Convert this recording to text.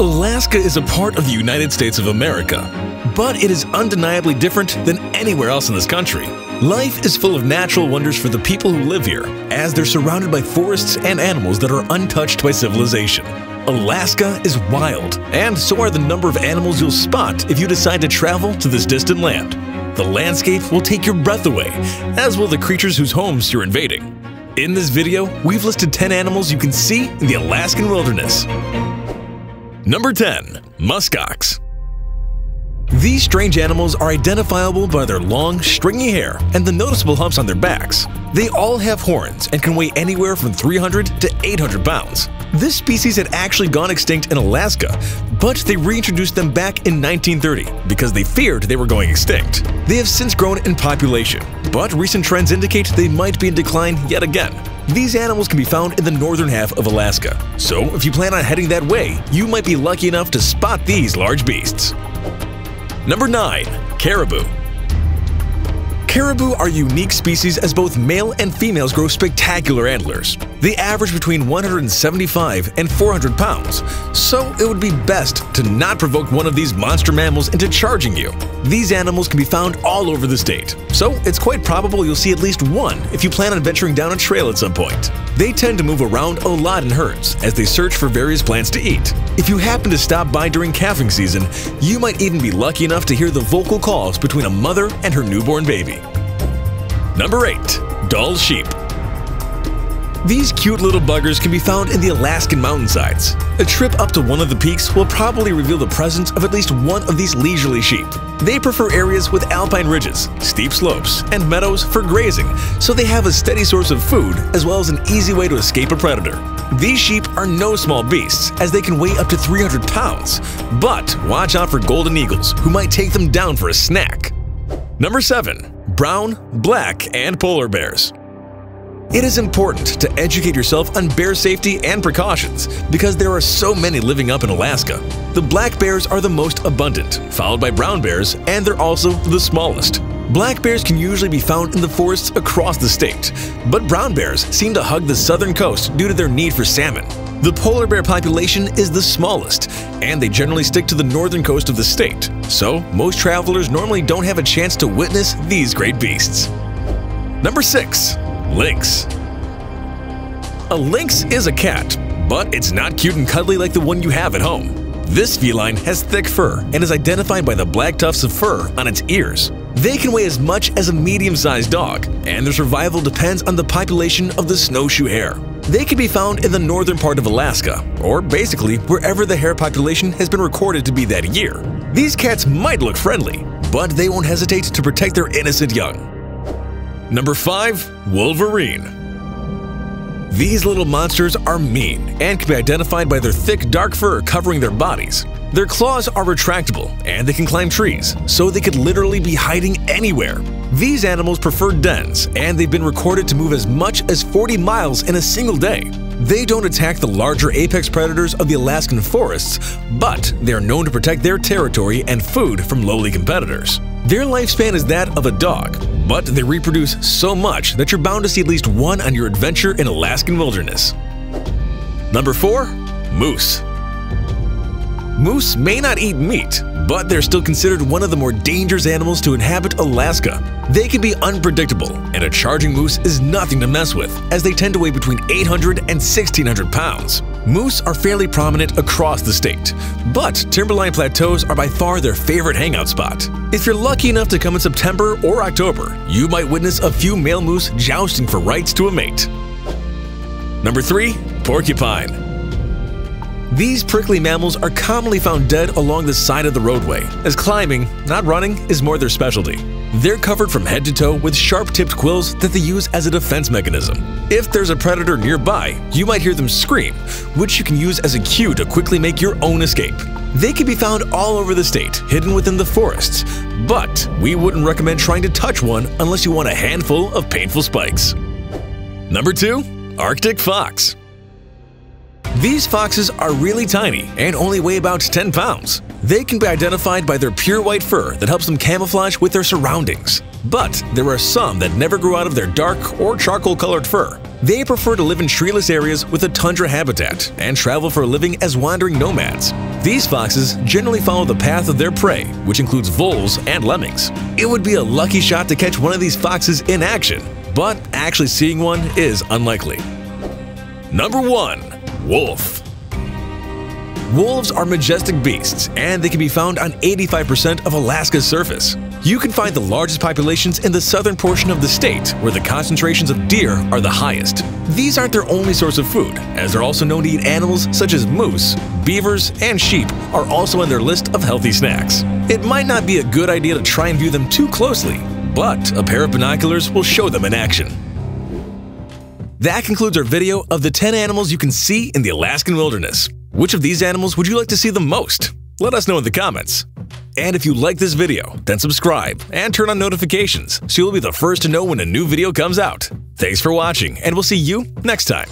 Alaska is a part of the United States of America, but it is undeniably different than anywhere else in this country. Life is full of natural wonders for the people who live here, as they're surrounded by forests and animals that are untouched by civilization. Alaska is wild, and so are the number of animals you'll spot if you decide to travel to this distant land. The landscape will take your breath away, as will the creatures whose homes you're invading. In this video, we've listed 10 animals you can see in the Alaskan wilderness. Number 10. Muskox These strange animals are identifiable by their long, stringy hair and the noticeable humps on their backs. They all have horns and can weigh anywhere from 300 to 800 pounds. This species had actually gone extinct in Alaska, but they reintroduced them back in 1930 because they feared they were going extinct. They have since grown in population, but recent trends indicate they might be in decline yet again. These animals can be found in the northern half of Alaska, so if you plan on heading that way, you might be lucky enough to spot these large beasts. Number 9. Caribou Caribou are unique species as both male and females grow spectacular antlers. They average between 175 and 400 pounds, so it would be best to not provoke one of these monster mammals into charging you. These animals can be found all over the state, so it's quite probable you'll see at least one if you plan on venturing down a trail at some point. They tend to move around a lot in herds as they search for various plants to eat. If you happen to stop by during calving season, you might even be lucky enough to hear the vocal calls between a mother and her newborn baby. Number 8. Dall Sheep these cute little buggers can be found in the Alaskan mountainsides. A trip up to one of the peaks will probably reveal the presence of at least one of these leisurely sheep. They prefer areas with alpine ridges, steep slopes, and meadows for grazing, so they have a steady source of food as well as an easy way to escape a predator. These sheep are no small beasts, as they can weigh up to 300 pounds, but watch out for golden eagles, who might take them down for a snack. Number 7. Brown, Black, and Polar Bears it is important to educate yourself on bear safety and precautions because there are so many living up in Alaska. The black bears are the most abundant, followed by brown bears, and they're also the smallest. Black bears can usually be found in the forests across the state, but brown bears seem to hug the southern coast due to their need for salmon. The polar bear population is the smallest, and they generally stick to the northern coast of the state, so most travelers normally don't have a chance to witness these great beasts. Number 6. Lynx A lynx is a cat, but it's not cute and cuddly like the one you have at home. This feline has thick fur and is identified by the black tufts of fur on its ears. They can weigh as much as a medium-sized dog, and their survival depends on the population of the snowshoe hare. They can be found in the northern part of Alaska, or basically wherever the hare population has been recorded to be that year. These cats might look friendly, but they won't hesitate to protect their innocent young. Number 5. Wolverine these little monsters are mean and can be identified by their thick dark fur covering their bodies. Their claws are retractable and they can climb trees, so they could literally be hiding anywhere. These animals prefer dens and they've been recorded to move as much as 40 miles in a single day. They don't attack the larger apex predators of the Alaskan forests, but they are known to protect their territory and food from lowly competitors. Their lifespan is that of a dog, but they reproduce so much that you're bound to see at least one on your adventure in Alaskan wilderness. Number 4. Moose Moose may not eat meat, but they're still considered one of the more dangerous animals to inhabit Alaska. They can be unpredictable, and a charging moose is nothing to mess with, as they tend to weigh between 800 and 1600 pounds. Moose are fairly prominent across the state, but Timberline Plateaus are by far their favorite hangout spot. If you're lucky enough to come in September or October, you might witness a few male moose jousting for rights to a mate. Number 3. Porcupine these prickly mammals are commonly found dead along the side of the roadway, as climbing, not running, is more their specialty. They're covered from head to toe with sharp-tipped quills that they use as a defense mechanism. If there's a predator nearby, you might hear them scream, which you can use as a cue to quickly make your own escape. They can be found all over the state, hidden within the forests, but we wouldn't recommend trying to touch one unless you want a handful of painful spikes. Number 2. Arctic Fox these foxes are really tiny and only weigh about 10 pounds. They can be identified by their pure white fur that helps them camouflage with their surroundings. But there are some that never grow out of their dark or charcoal colored fur. They prefer to live in treeless areas with a tundra habitat and travel for a living as wandering nomads. These foxes generally follow the path of their prey, which includes voles and lemmings. It would be a lucky shot to catch one of these foxes in action, but actually seeing one is unlikely. Number 1. Wolf Wolves are majestic beasts, and they can be found on 85% of Alaska's surface. You can find the largest populations in the southern portion of the state, where the concentrations of deer are the highest. These aren't their only source of food, as they're also known to eat animals such as moose, beavers, and sheep are also on their list of healthy snacks. It might not be a good idea to try and view them too closely, but a pair of binoculars will show them in action. That concludes our video of the 10 animals you can see in the Alaskan wilderness. Which of these animals would you like to see the most? Let us know in the comments. And if you like this video, then subscribe and turn on notifications so you'll be the first to know when a new video comes out. Thanks for watching, and we'll see you next time.